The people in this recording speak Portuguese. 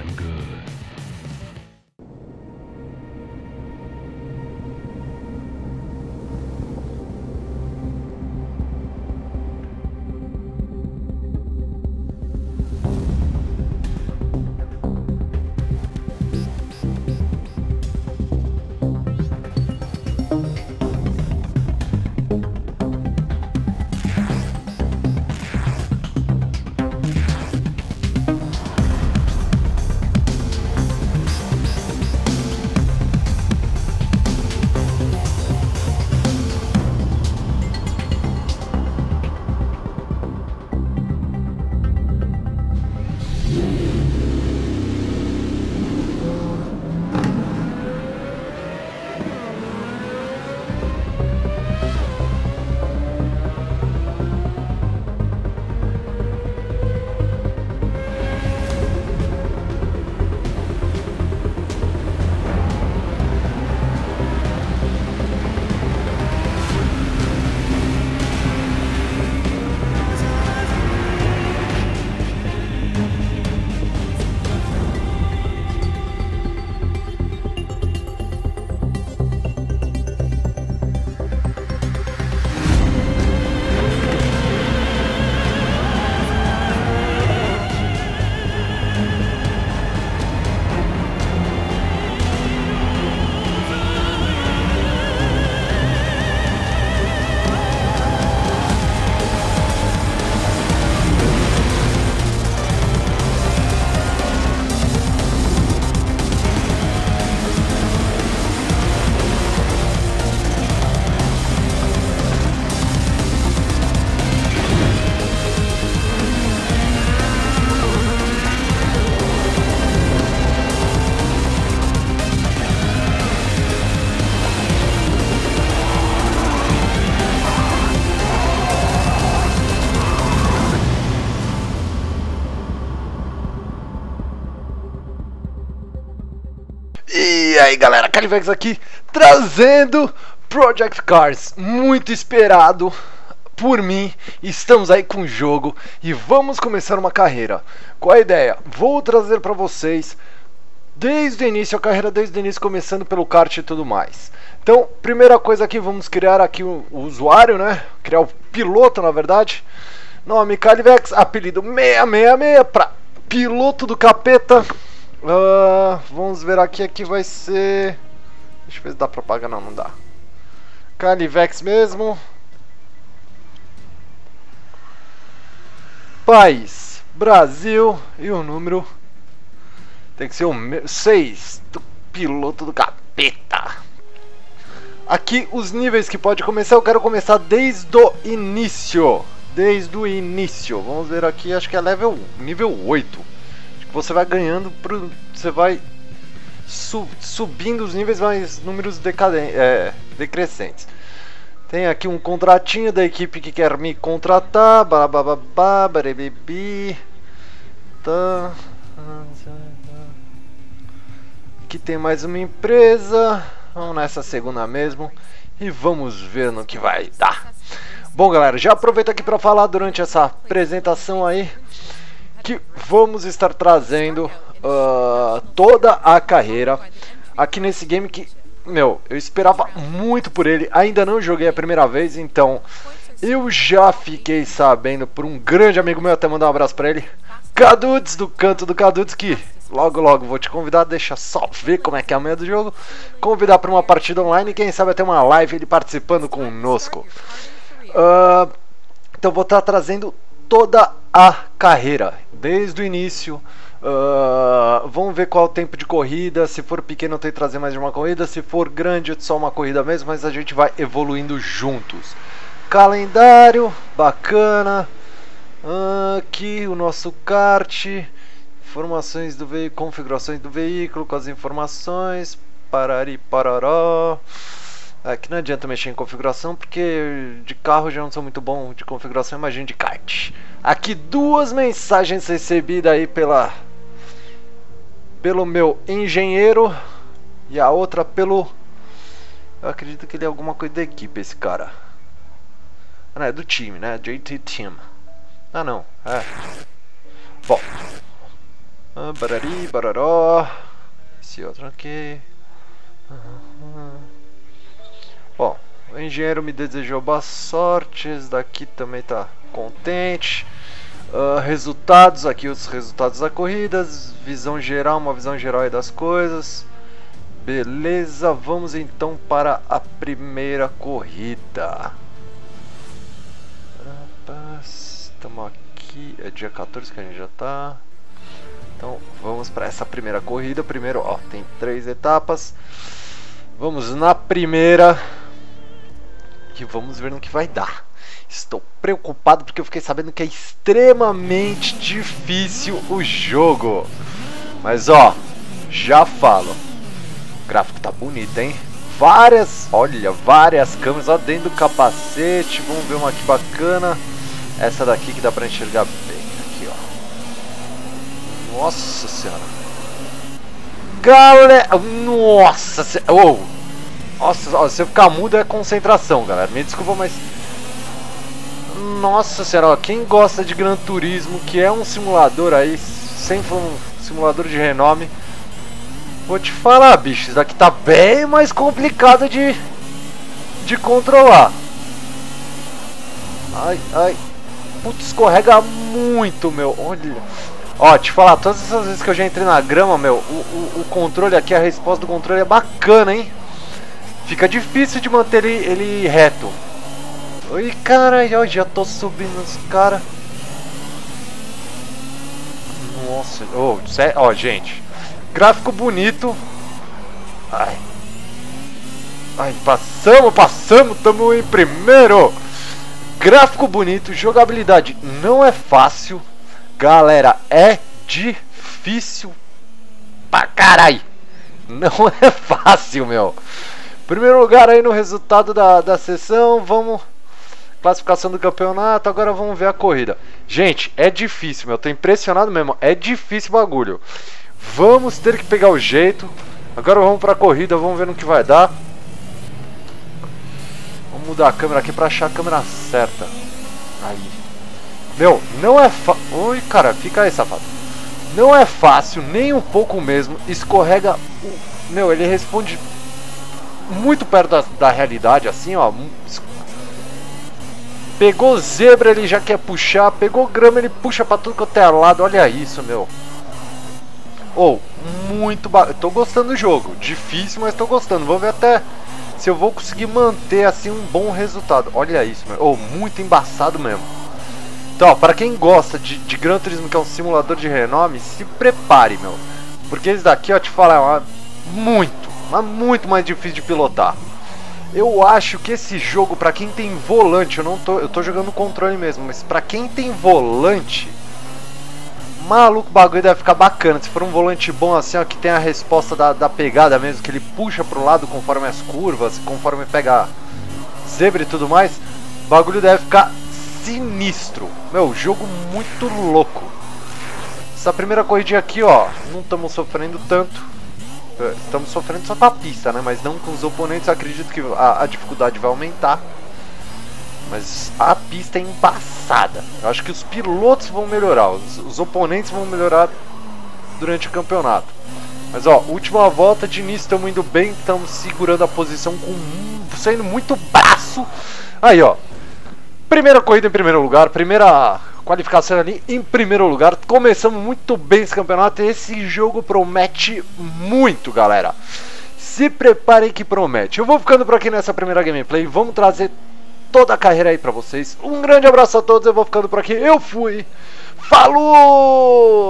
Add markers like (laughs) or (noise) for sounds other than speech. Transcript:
I'm good. E aí galera, Calivex aqui trazendo Project Cars, muito esperado por mim. Estamos aí com o jogo e vamos começar uma carreira. Qual a ideia? Vou trazer para vocês desde o início, a carreira desde o início, começando pelo kart e tudo mais. Então, primeira coisa aqui, vamos criar aqui o, o usuário, né? Criar o piloto, na verdade. Nome Calivex, apelido 666 para piloto do capeta. Uh, vamos ver aqui, aqui vai ser... Deixa eu ver se dá pra pagar, não, não dá. Calivex mesmo. País, Brasil e o número tem que ser o 6 do piloto do capeta. Aqui os níveis que pode começar, eu quero começar desde o início. Desde o início. Vamos ver aqui, acho que é level nível 8 você vai ganhando, pro, você vai su, subindo os níveis, mas números decadentes, é, decrescentes. Tem aqui um contratinho da equipe que quer me contratar, bababá, barebibi. Tá. Aqui tem mais uma empresa. Vamos nessa segunda mesmo e vamos ver no que vai dar. Bom, galera, já aproveito aqui para falar durante essa apresentação aí que vamos estar trazendo uh, toda a carreira aqui nesse game que, meu, eu esperava muito por ele, ainda não joguei a primeira vez, então eu já fiquei sabendo por um grande amigo meu, até mandar um abraço para ele, Cadudes, do canto do Cadudes, que logo logo vou te convidar, deixa só ver como é que é a manhã do jogo, convidar para uma partida online quem sabe até uma live ele participando conosco. Uh, então vou estar trazendo toda a carreira, desde o início. Uh, vamos ver qual é o tempo de corrida. Se for pequeno, tenho que trazer mais de uma corrida. Se for grande, só uma corrida mesmo. Mas a gente vai evoluindo juntos. Calendário, bacana. Uh, aqui o nosso kart. Informações do veículo, configurações do veículo com as informações. Parari, pararó. Aqui não adianta mexer em configuração porque de carro já não sou muito bom de configuração, imagina de kart. Aqui duas mensagens recebidas aí pela pelo meu engenheiro e a outra pelo eu acredito que ele é alguma coisa da equipe esse cara. Ah, não, é do time, né? JT Team. Ah não, é. Bom. Ah, barari, bararó. Esse outro aqui. Uhum. Bom, o engenheiro me desejou boa sorte. Esse daqui também tá contente. Uh, resultados, aqui os resultados da corrida, visão geral, uma visão geral das coisas. Beleza, vamos então para a primeira corrida. Estamos aqui, é dia 14 que a gente já tá. Então vamos para essa primeira corrida. Primeiro, ó, tem três etapas. Vamos na primeira e vamos ver no que vai dar. Estou preocupado porque eu fiquei sabendo que é extremamente difícil o jogo. Mas ó, já falo. O gráfico tá bonito, hein? Várias, olha, várias câmeras lá dentro do capacete. Vamos ver uma aqui bacana. Essa daqui que dá pra enxergar bem. Aqui, ó. Nossa senhora. Galera, nossa senhora. Oh. Nossa, se eu ficar mudo é concentração, galera. Me desculpa, mas nossa senhora, quem gosta de Gran Turismo, que é um simulador aí, sempre um simulador de renome, vou te falar, bicho, isso daqui tá bem mais complicado de, de controlar. Ai, ai, putz, escorrega muito, meu, olha. Ó, te falar, todas essas vezes que eu já entrei na grama, meu, o, o, o controle aqui, a resposta do controle é bacana, hein? Fica difícil de manter ele, ele reto. Oi, cara, eu já tô subindo os cara. Nossa, oh, ó, oh, gente. Gráfico bonito. Ai. Ai, passamos, passamos, tamo em primeiro. Gráfico bonito, jogabilidade não é fácil. Galera, é difícil pra carai. Não (laughs) é fácil, meu. Primeiro lugar aí no resultado da, da sessão, vamos classificação do campeonato, agora vamos ver a corrida. Gente, é difícil, meu, tô impressionado mesmo, é difícil o bagulho. Vamos ter que pegar o jeito. Agora vamos pra corrida, vamos ver no que vai dar. Vamos mudar a câmera aqui pra achar a câmera certa. Aí. Meu, não é fácil. Oi, cara, fica aí, safado. Não é fácil, nem um pouco mesmo. Escorrega. Meu, ele responde muito perto da, da realidade, assim, ó. Pegou zebra, ele já quer puxar. Pegou grama, ele puxa pra tudo quanto é lado. Olha isso, meu. Ou, oh, muito ba... Tô gostando do jogo. Difícil, mas tô gostando. Vamos ver até se eu vou conseguir manter assim um bom resultado. Olha isso, meu. Ou, oh, muito embaçado mesmo. Então, para quem gosta de, de Gran Turismo, que é um simulador de renome, se prepare, meu. Porque esse daqui, ó, te falar, é muito, mas muito mais difícil de pilotar. Eu acho que esse jogo, para quem tem volante, eu não tô, eu tô jogando controle mesmo, mas para quem tem volante, maluco, o bagulho deve ficar bacana. Se for um volante bom assim, ó, que tem a resposta da, da pegada mesmo, que ele puxa pro lado conforme as curvas, conforme pega zebra e tudo mais, o bagulho deve ficar sinistro. Meu, jogo muito louco. Essa primeira corridinha aqui, ó, não estamos sofrendo tanto. Estamos sofrendo só com a pista, né? Mas não com os oponentes. acredito que a, a, dificuldade vai aumentar. Mas a pista é embaçada. Eu acho que os pilotos vão melhorar, os, os oponentes vão melhorar durante o campeonato. Mas ó, última volta de início, estamos indo bem, estamos segurando a posição com saindo muito braço. Aí ó, primeira corrida em primeiro lugar, primeira qualificação ali em primeiro lugar. Começamos muito bem esse campeonato e esse jogo promete muito, galera. Se preparem que promete. Eu vou ficando por aqui nessa primeira gameplay. Vamos trazer toda a carreira aí pra vocês. Um grande abraço a todos. Eu vou ficando por aqui. Eu fui. Falou!